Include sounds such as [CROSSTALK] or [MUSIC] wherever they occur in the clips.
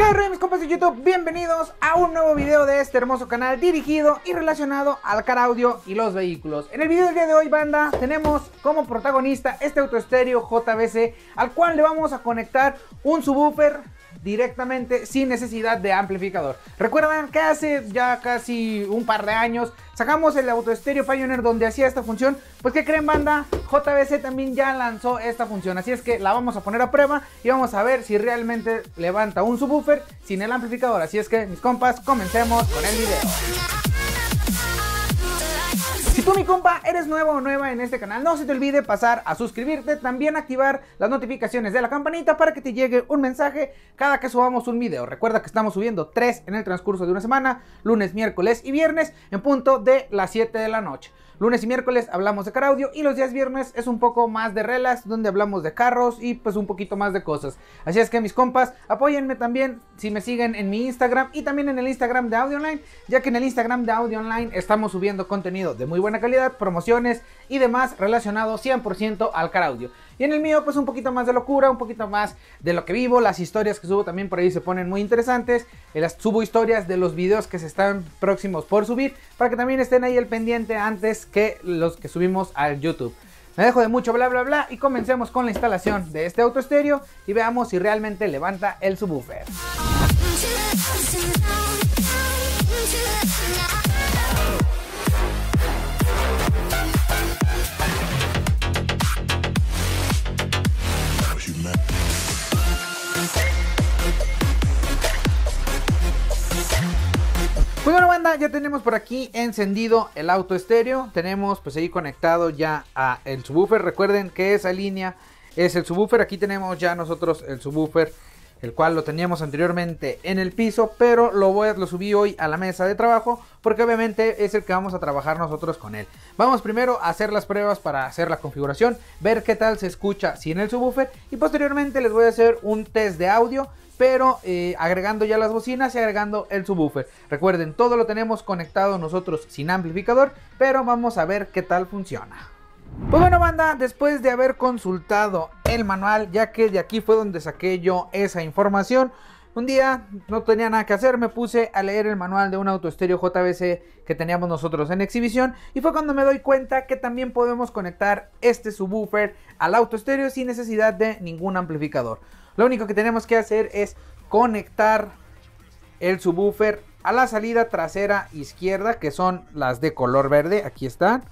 ¿Qué rollo mis compas de YouTube? Bienvenidos a un nuevo video de este hermoso canal dirigido y relacionado al car audio y los vehículos. En el video del día de hoy, banda, tenemos como protagonista este auto estéreo JBC al cual le vamos a conectar un subwoofer directamente sin necesidad de amplificador. Recuerdan que hace ya casi un par de años sacamos el auto estéreo Pioneer donde hacía esta función. Pues que creen banda, JBC también ya lanzó esta función. Así es que la vamos a poner a prueba y vamos a ver si realmente levanta un subwoofer sin el amplificador. Así es que mis compas, comencemos con el video. Tú mi compa eres nuevo o nueva en este canal, no se te olvide pasar a suscribirte, también activar las notificaciones de la campanita para que te llegue un mensaje cada que subamos un video. Recuerda que estamos subiendo 3 en el transcurso de una semana, lunes, miércoles y viernes en punto de las 7 de la noche. Lunes y miércoles hablamos de car audio y los días viernes es un poco más de relax donde hablamos de carros y pues un poquito más de cosas. Así es que mis compas, apóyenme también si me siguen en mi Instagram y también en el Instagram de Audio Online, ya que en el Instagram de Audio Online estamos subiendo contenido de muy buena calidad, promociones y demás relacionado 100% al car audio. Y en el mío, pues un poquito más de locura, un poquito más de lo que vivo. Las historias que subo también por ahí se ponen muy interesantes. Las subo historias de los videos que se están próximos por subir. Para que también estén ahí al pendiente antes que los que subimos al YouTube. Me dejo de mucho bla bla bla y comencemos con la instalación de este auto estéreo y veamos si realmente levanta el subwoofer. [LAUGHS] ya tenemos por aquí encendido el auto estéreo, tenemos pues ahí conectado ya a el subwoofer, recuerden que esa línea es el subwoofer, aquí tenemos ya nosotros el subwoofer, el cual lo teníamos anteriormente en el piso, pero lo, voy, lo subí hoy a la mesa de trabajo porque obviamente es el que vamos a trabajar nosotros con él. Vamos primero a hacer las pruebas para hacer la configuración, ver qué tal se escucha sin el subwoofer y posteriormente les voy a hacer un test de audio pero eh, agregando ya las bocinas y agregando el subwoofer. Recuerden, todo lo tenemos conectado nosotros sin amplificador, pero vamos a ver qué tal funciona. Pues bueno banda, después de haber consultado el manual, ya que de aquí fue donde saqué yo esa información, un día no tenía nada que hacer, me puse a leer el manual de un auto estéreo JBC que teníamos nosotros en exhibición y fue cuando me doy cuenta que también podemos conectar este subwoofer al auto estéreo sin necesidad de ningún amplificador. Lo único que tenemos que hacer es conectar el subwoofer a la salida trasera izquierda, que son las de color verde. Aquí están.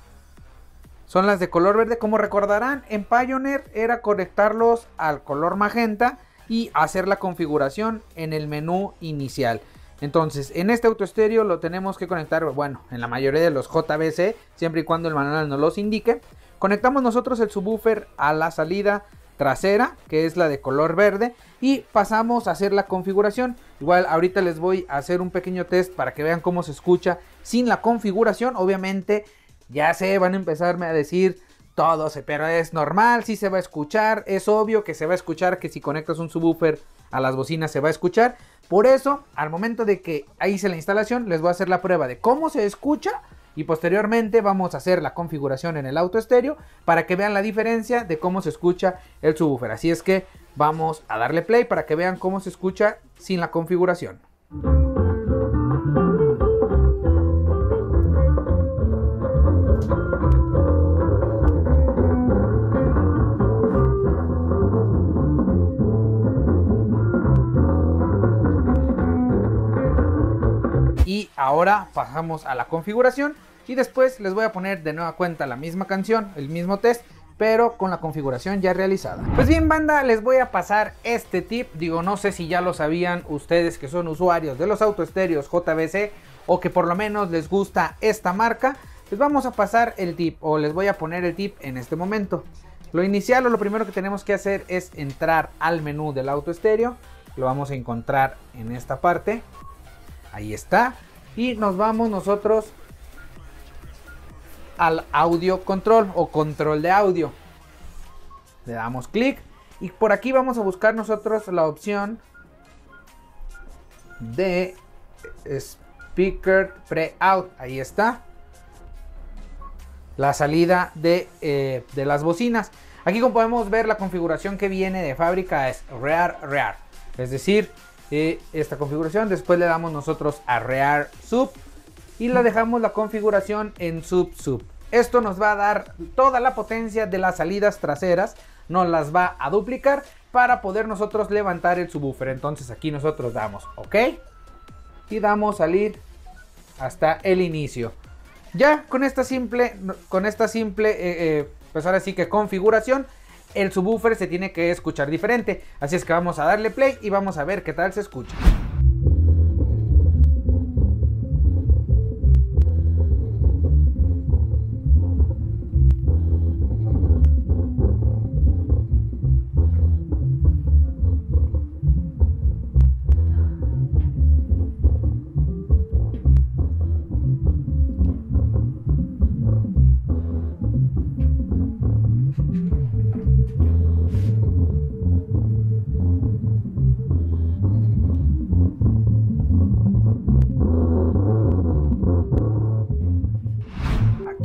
Son las de color verde. Como recordarán, en Pioneer era conectarlos al color magenta y hacer la configuración en el menú inicial. Entonces, en este auto estéreo lo tenemos que conectar, bueno, en la mayoría de los JBC, siempre y cuando el manual nos los indique. Conectamos nosotros el subwoofer a la salida trasera, que es la de color verde, y pasamos a hacer la configuración. Igual ahorita les voy a hacer un pequeño test para que vean cómo se escucha sin la configuración. Obviamente ya se van a empezarme a decir todo, pero es normal, si se va a escuchar, es obvio que se va a escuchar que si conectas un subwoofer a las bocinas se va a escuchar. Por eso, al momento de que hice la instalación, les voy a hacer la prueba de cómo se escucha y posteriormente vamos a hacer la configuración en el auto estéreo para que vean la diferencia de cómo se escucha el subwoofer. Así es que vamos a darle play para que vean cómo se escucha sin la configuración. Ahora pasamos a la configuración y después les voy a poner de nueva cuenta la misma canción, el mismo test, pero con la configuración ya realizada. Pues bien banda, les voy a pasar este tip. Digo, no sé si ya lo sabían ustedes que son usuarios de los autoestéreos JBC o que por lo menos les gusta esta marca. Les vamos a pasar el tip o les voy a poner el tip en este momento. Lo inicial o lo primero que tenemos que hacer es entrar al menú del auto estéreo. Lo vamos a encontrar en esta parte. Ahí está. Y nos vamos nosotros al audio control o control de audio. Le damos clic y por aquí vamos a buscar nosotros la opción de speaker pre-out. Ahí está. La salida de, eh, de, las bocinas. Aquí como podemos ver la configuración que viene de fábrica es rear rear. Es decir, eh, esta configuración. Después le damos nosotros a Rear Sub y la dejamos la configuración en Sub Sub. Esto nos va a dar toda la potencia de las salidas traseras, nos las va a duplicar para poder nosotros levantar el subwoofer. Entonces aquí nosotros damos OK y damos salir hasta el inicio. Ya con esta simple, con esta simple, eh, eh, pues ahora sí que configuración, el subwoofer se tiene que escuchar diferente. Así es que vamos a darle play y vamos a ver qué tal se escucha.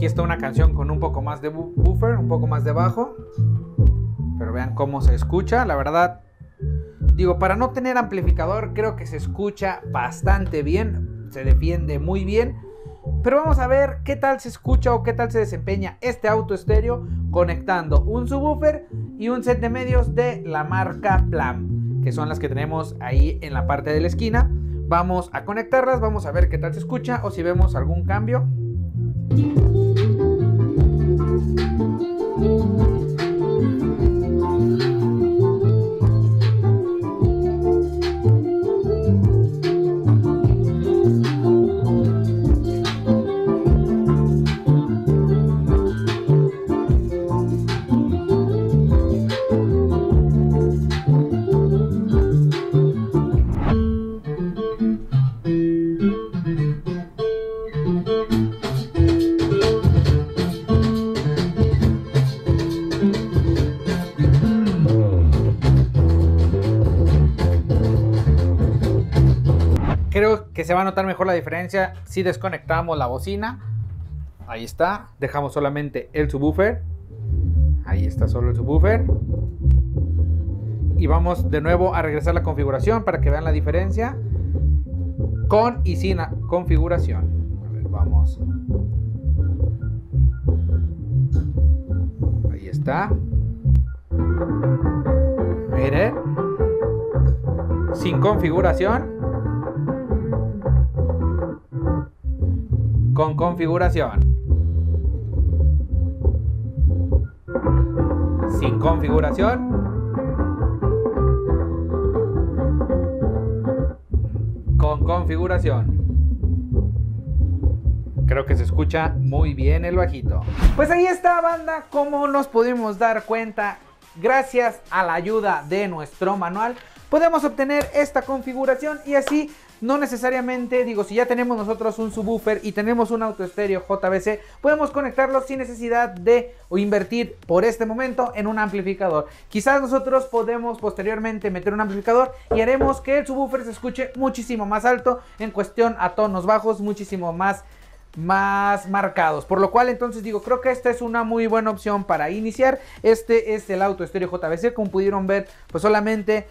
Aquí está una canción con un poco más de buffer, un poco más de bajo. Pero vean cómo se escucha. La verdad, digo, para no tener amplificador, creo que se escucha bastante bien. Se defiende muy bien. Pero vamos a ver qué tal se escucha o qué tal se desempeña este auto estéreo conectando un subwoofer y un set de medios de la marca Plam, que son las que tenemos ahí en la parte de la esquina. Vamos a conectarlas, vamos a ver qué tal se escucha o si vemos algún cambio. Que se va a notar mejor la diferencia si desconectamos la bocina. Ahí está. Dejamos solamente el subwoofer. Ahí está solo el subwoofer. Y vamos de nuevo a regresar la configuración para que vean la diferencia. Con y sin configuración. Vamos. Ahí está. Miren. Sin configuración. Con configuración. Sin configuración. Con configuración. Creo que se escucha muy bien el bajito. Pues ahí está banda, como nos pudimos dar cuenta, gracias a la ayuda de nuestro manual, podemos obtener esta configuración y así no necesariamente, digo, si ya tenemos nosotros un subwoofer y tenemos un auto estéreo JBC, podemos conectarlo sin necesidad de invertir por este momento en un amplificador. Quizás nosotros podemos posteriormente meter un amplificador y haremos que el subwoofer se escuche muchísimo más alto en cuestión a tonos bajos, muchísimo más más marcados. Por lo cual entonces digo, creo que esta es una muy buena opción para iniciar. Este es el auto estéreo JBC, como pudieron ver, pues solamente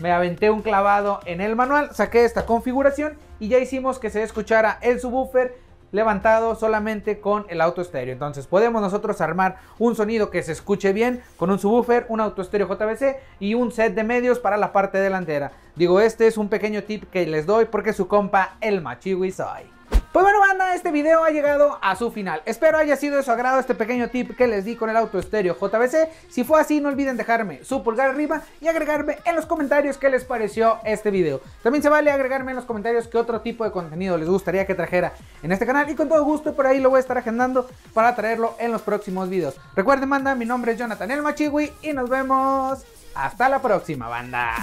me aventé un clavado en el manual, saqué esta configuración y ya hicimos que se escuchara el subwoofer levantado solamente con el auto estéreo. Entonces podemos nosotros armar un sonido que se escuche bien con un subwoofer, un auto estéreo JBC y un set de medios para la parte delantera. Digo, este es un pequeño tip que les doy porque su compa el Machiwi soy. Pues bueno banda, este video ha llegado a su final. Espero haya sido de su agrado este pequeño tip que les di con el auto estéreo JBC. Si fue así, no olviden dejarme su pulgar arriba y agregarme en los comentarios qué les pareció este video. También se vale agregarme en los comentarios qué otro tipo de contenido les gustaría que trajera en este canal y con todo gusto por ahí lo voy a estar agendando para traerlo en los próximos videos. Recuerden banda, mi nombre es Jonathan El Machiwi y nos vemos hasta la próxima banda.